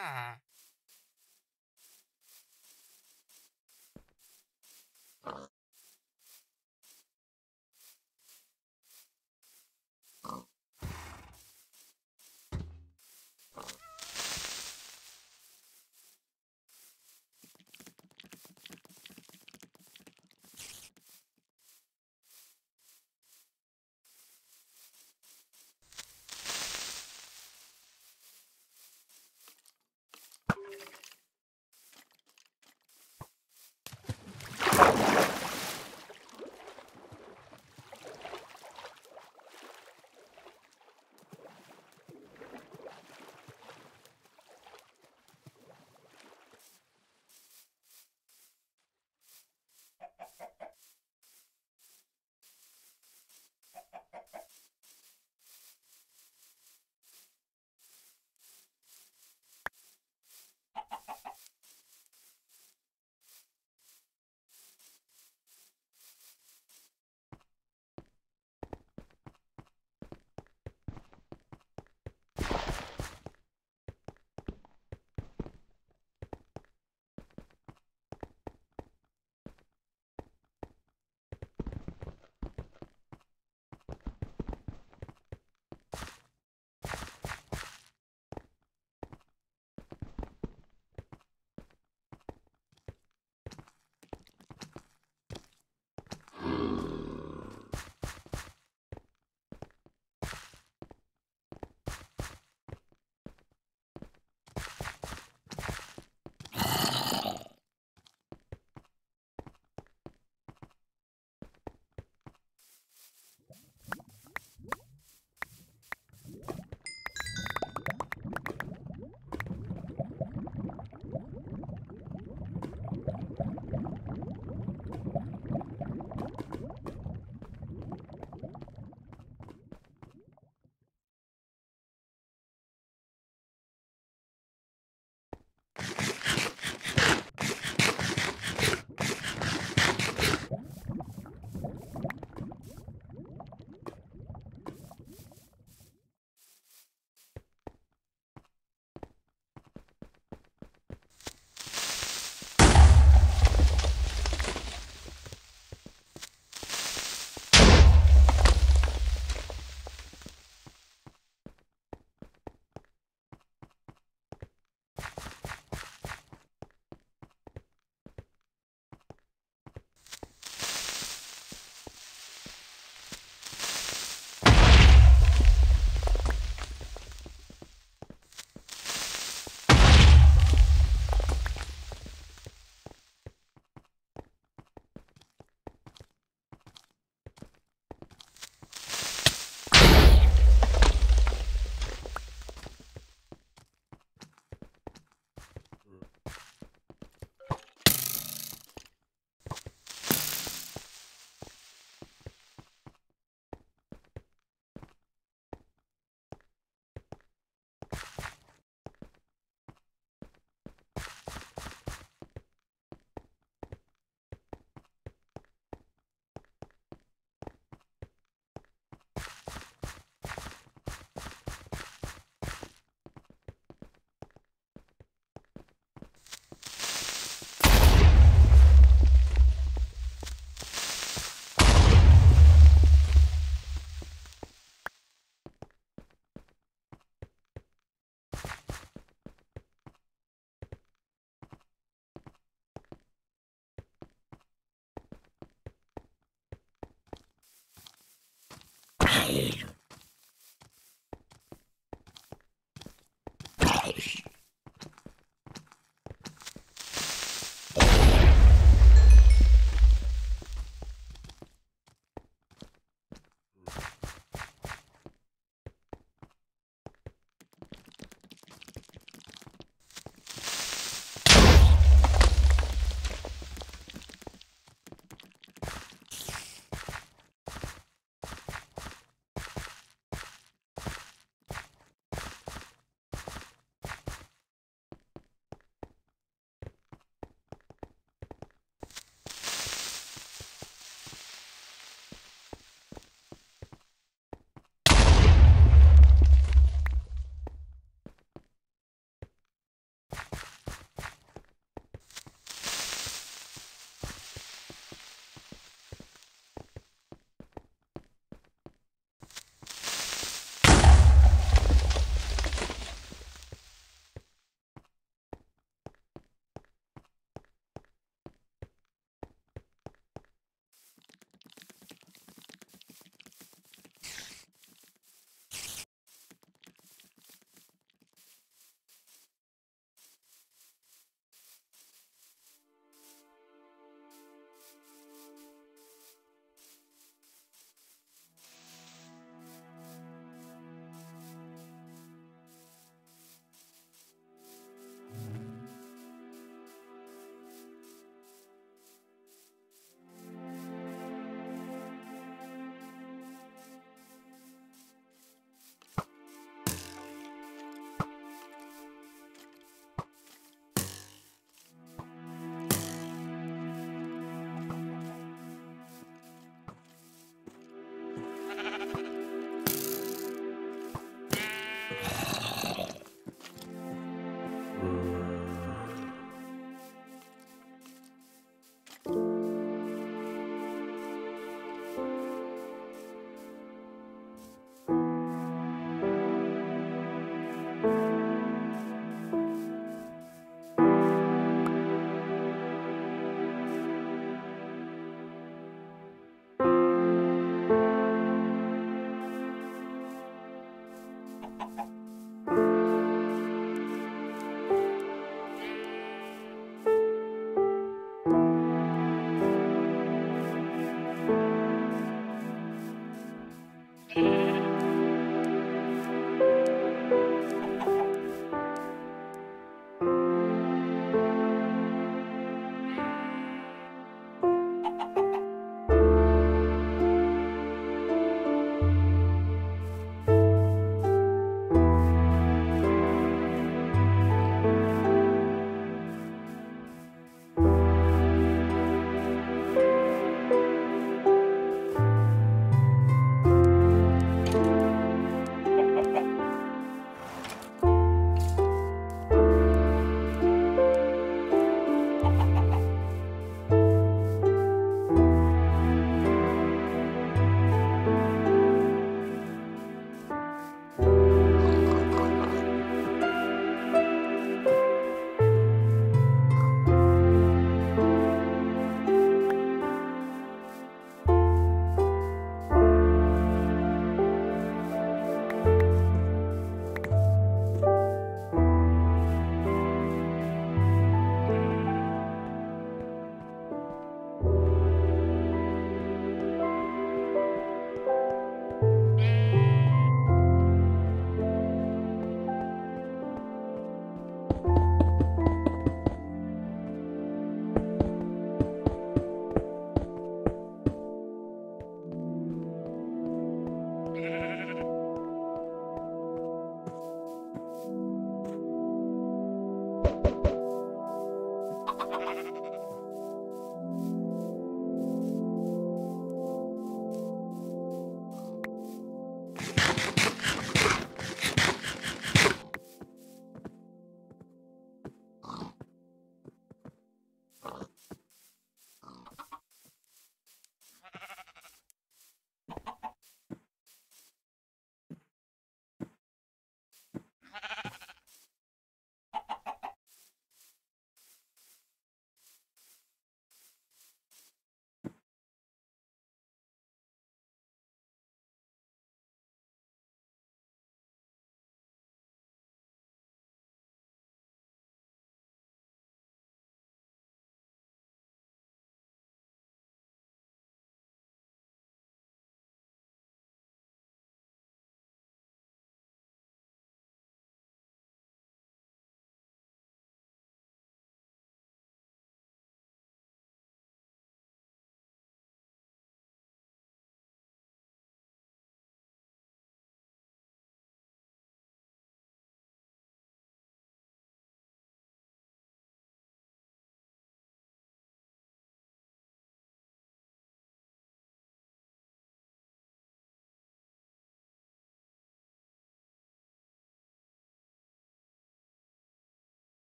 Ah.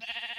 Bye.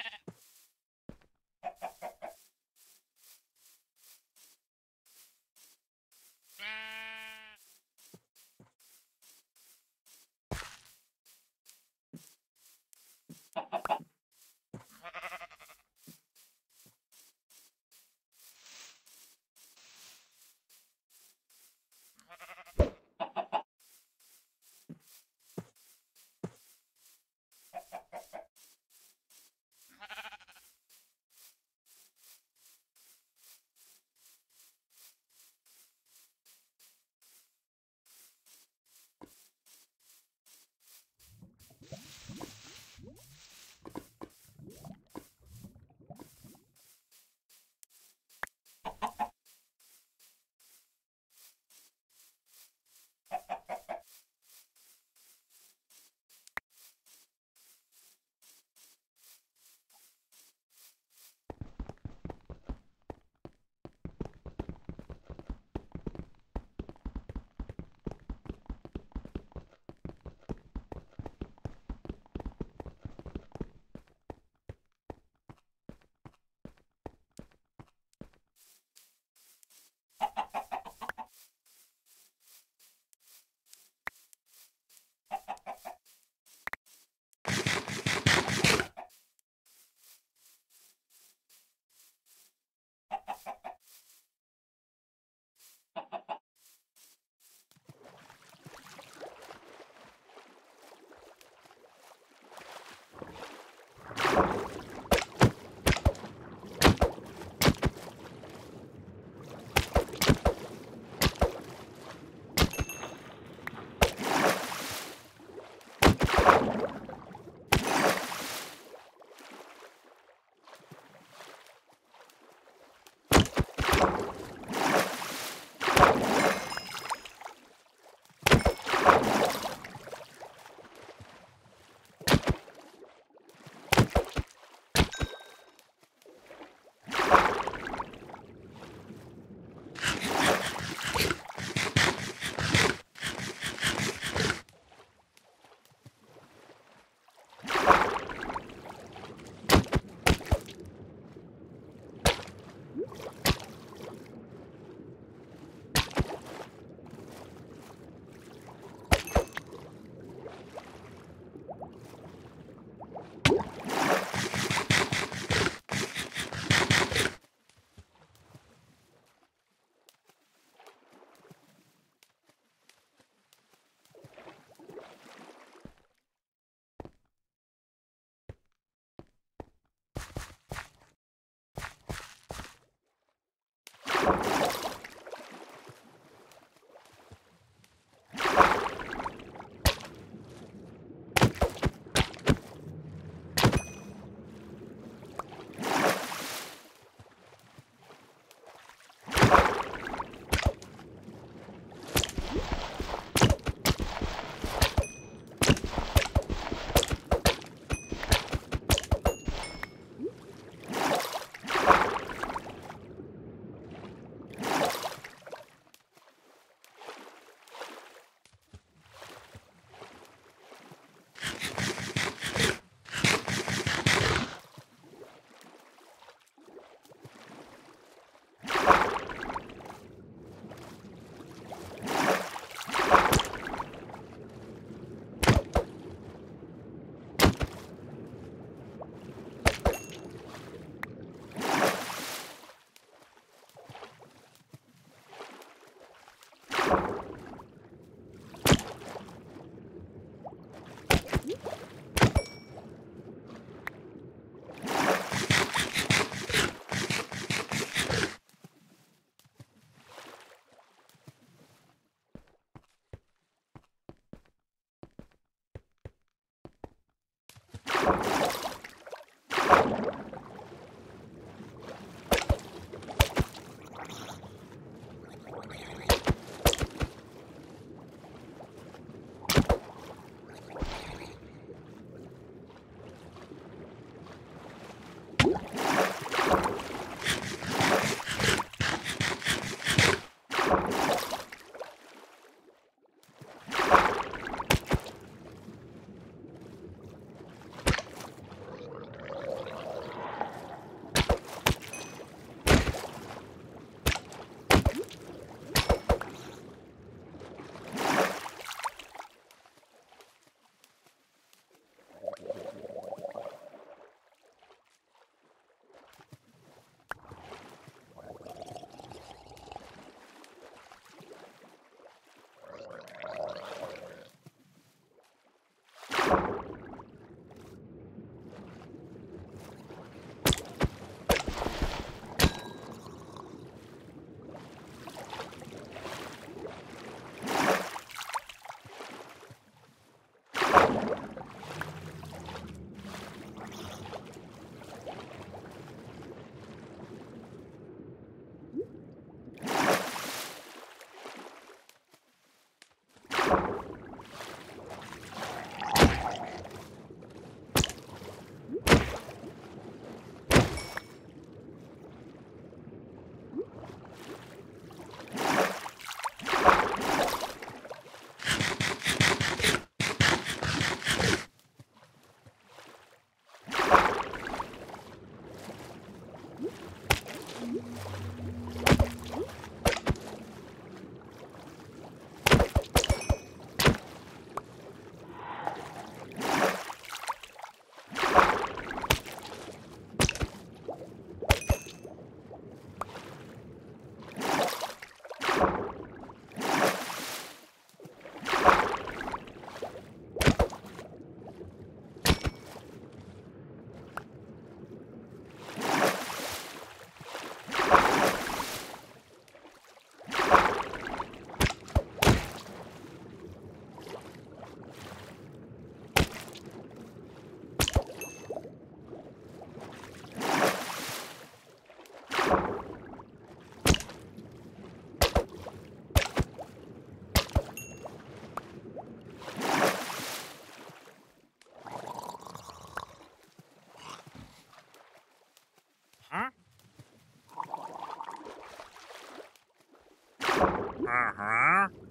Uh-huh.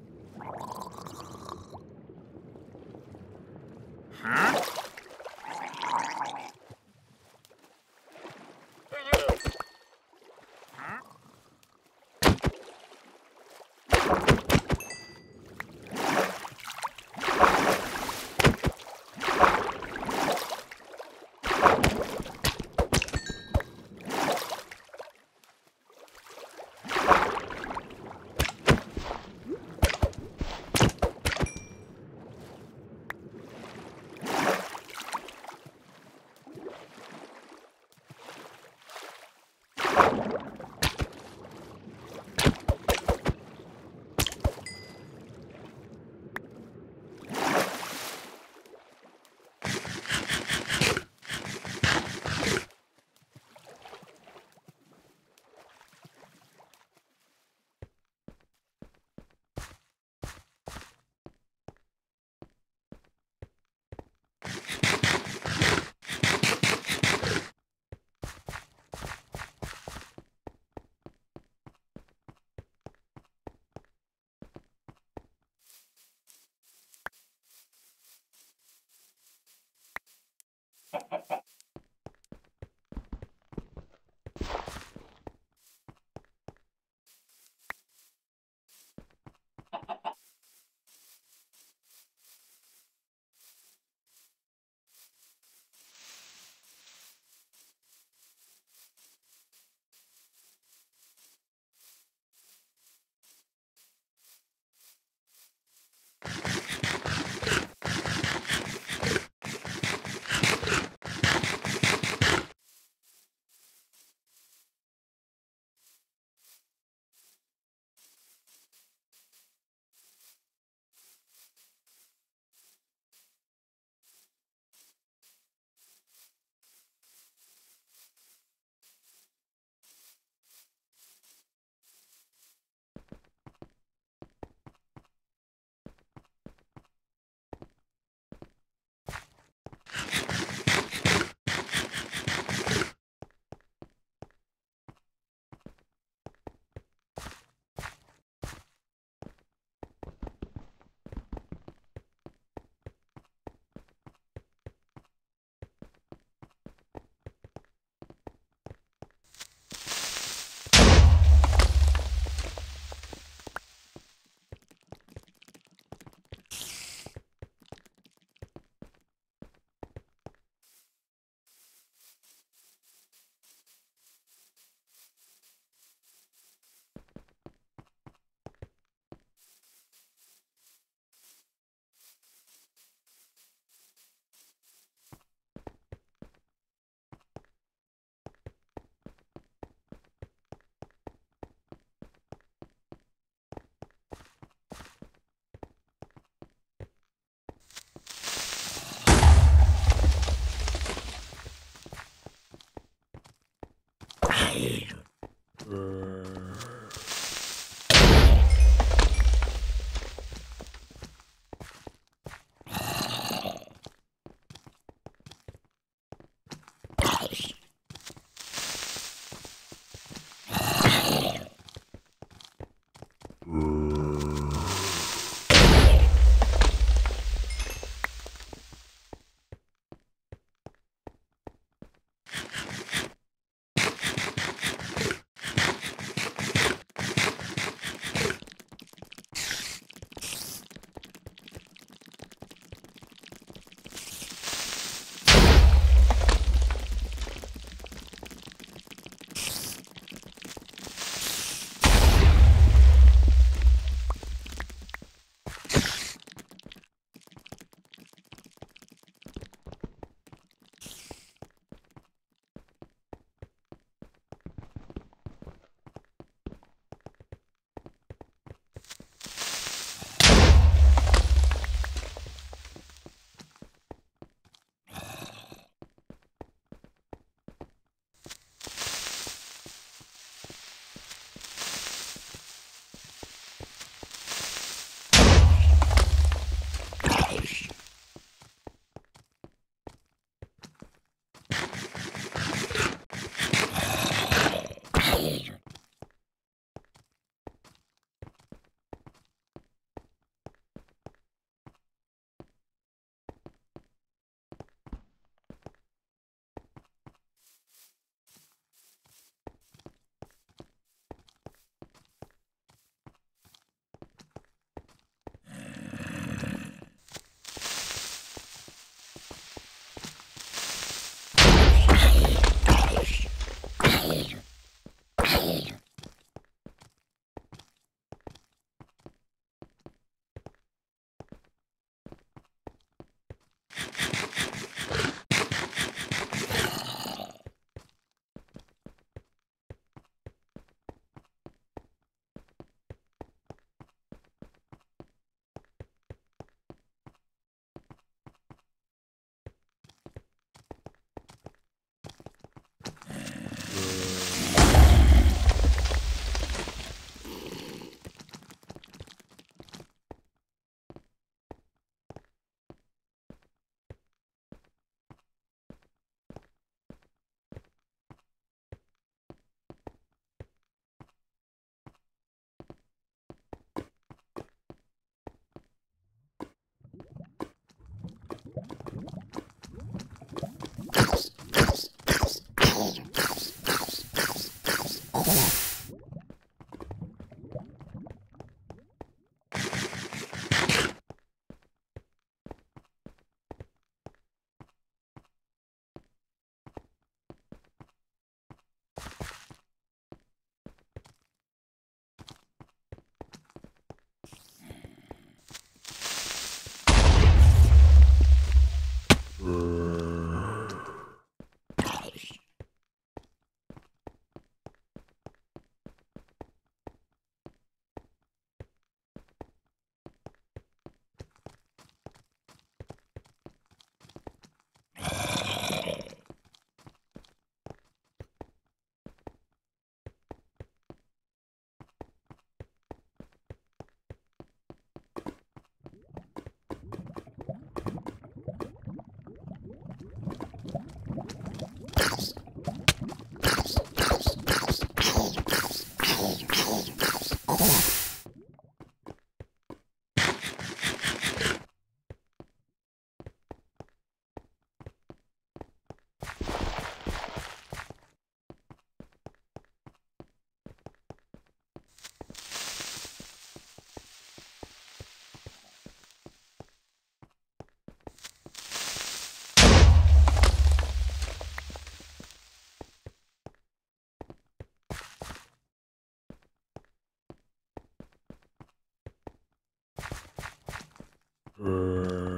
Ha ha ha. Yeah. Uh...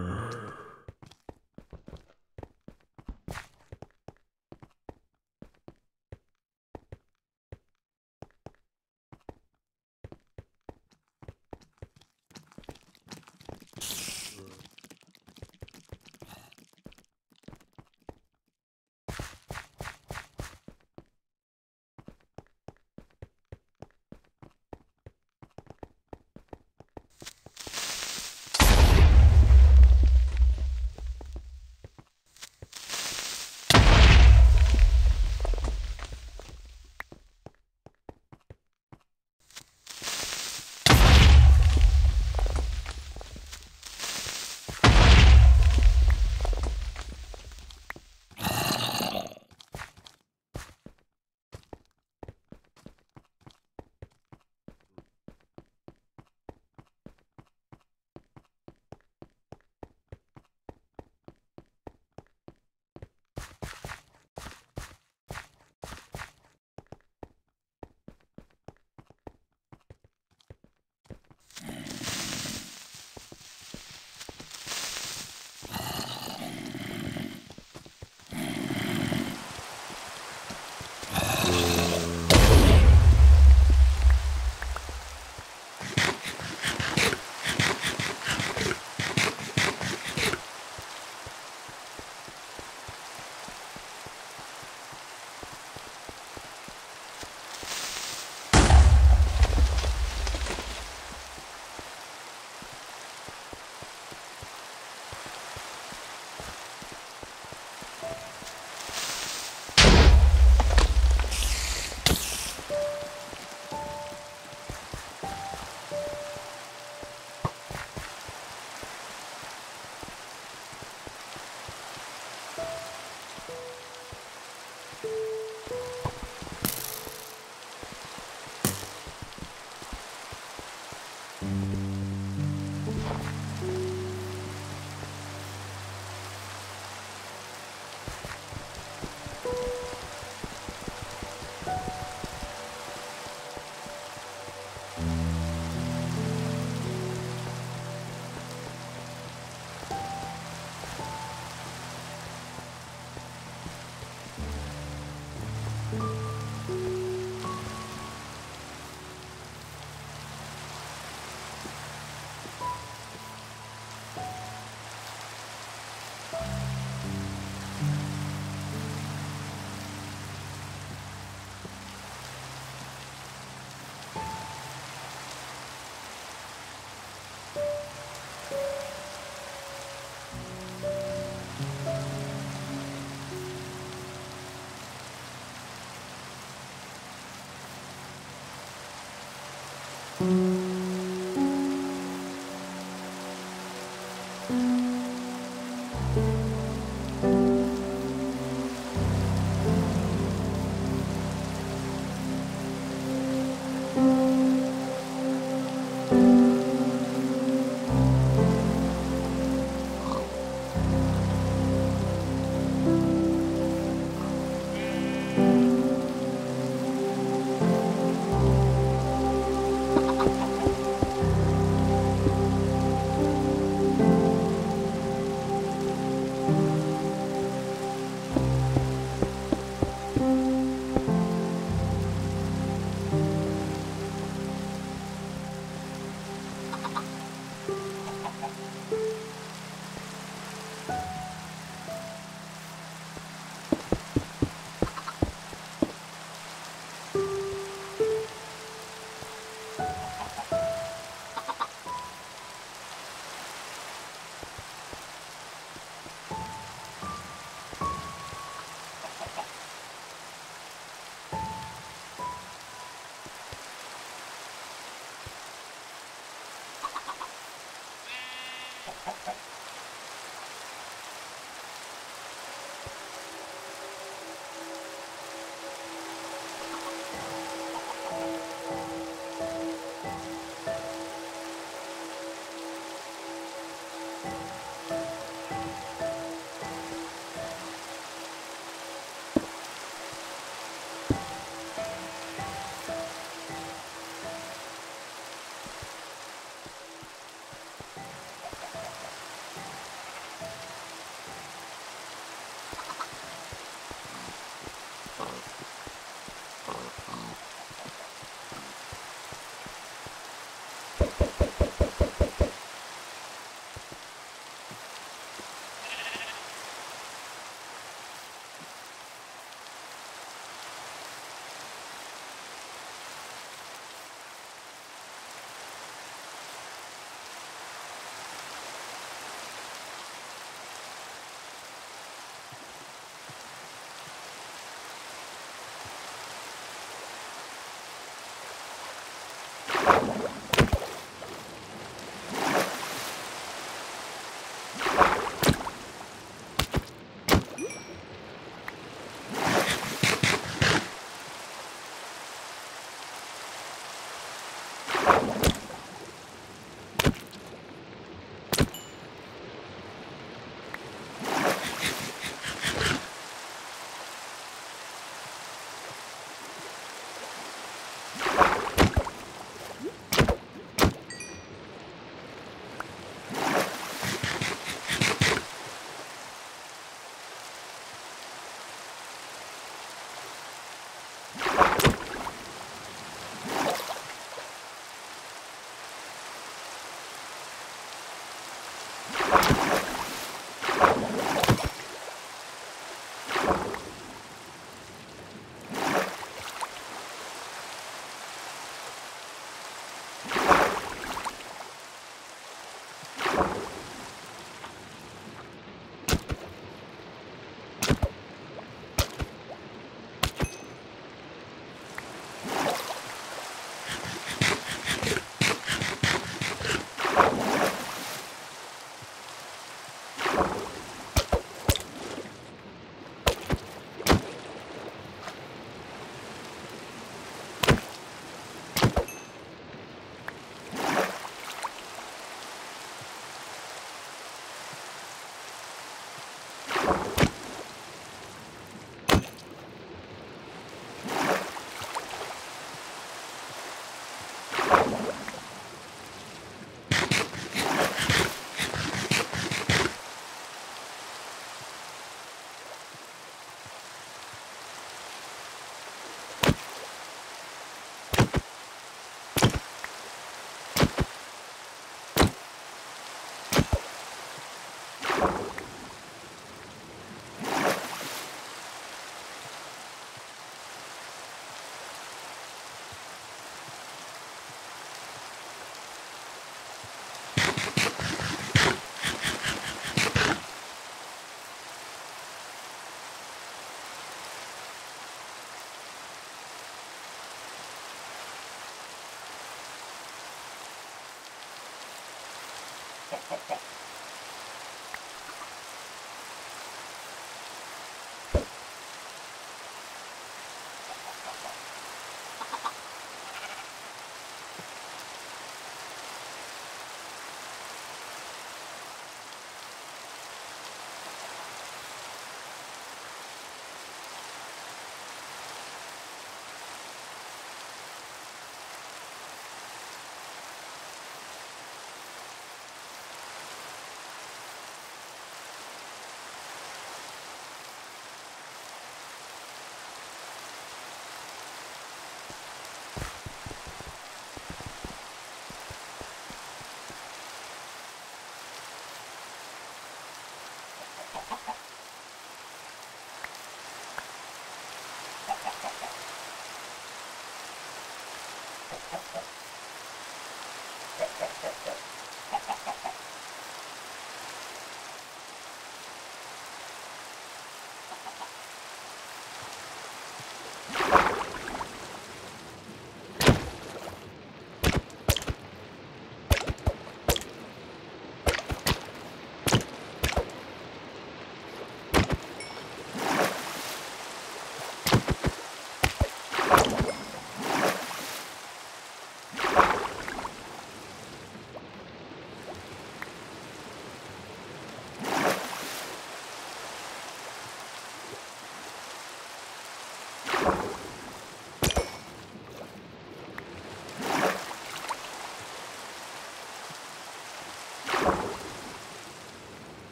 Ha, ha.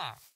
are.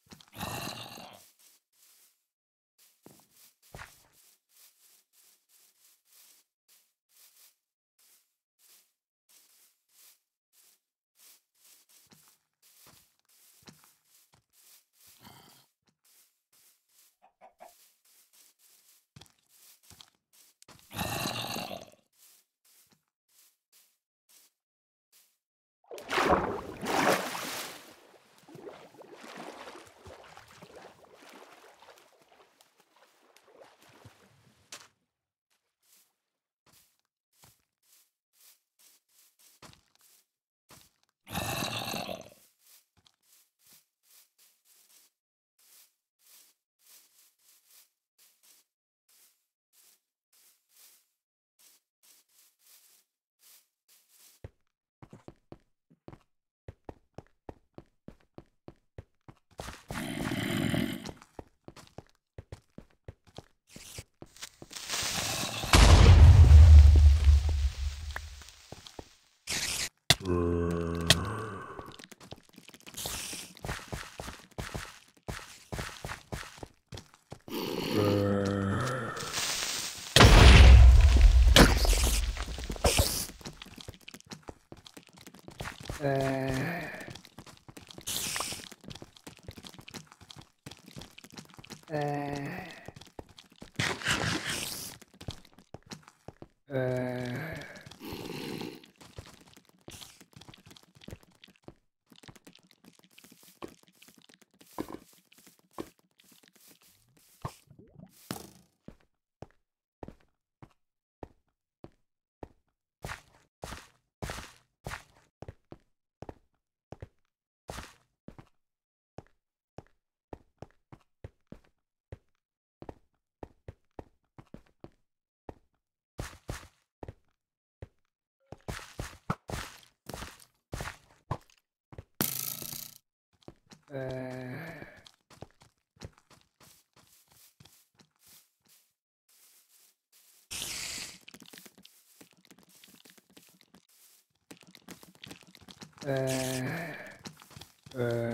Eh, Uh, eh,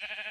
back.